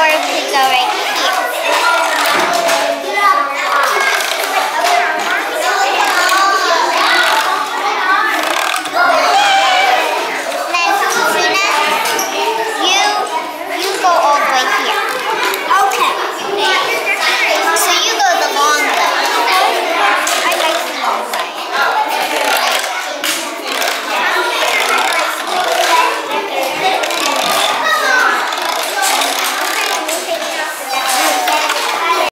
more pizza right here.